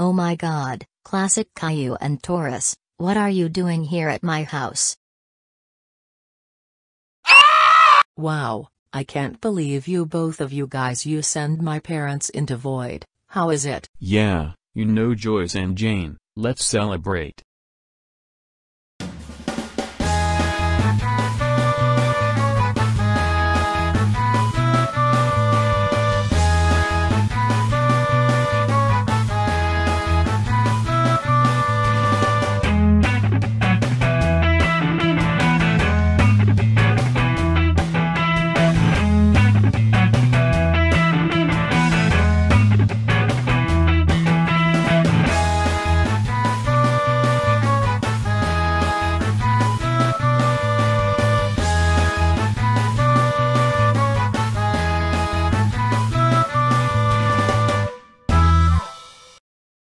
Oh my god, classic Caillou and Toris, what are you doing here at my house? Wow, I can't believe you both of you guys you send my parents into void, how is it? Yeah, you know Joyce and Jane, let's celebrate.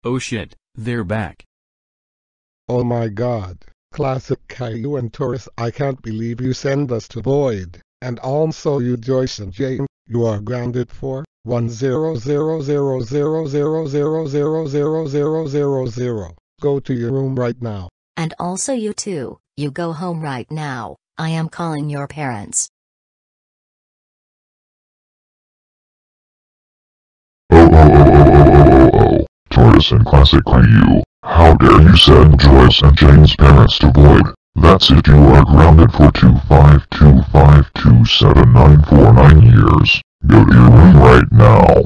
Oh shit, they're back. Oh my god, classic Caillou and Toris, I can't believe you send us to void. and also you Joyce and Jane, you are grounded for one zero zero zero zero zero zero zero zero zero zero. Go to your room right now. And also you too, you go home right now, I am calling your parents. Oh, oh, oh. Toris and Classic Caillou. How dare you send Joyce and Jane's parents to Void? That's it you are grounded for 252527949 years. Go to your room right now.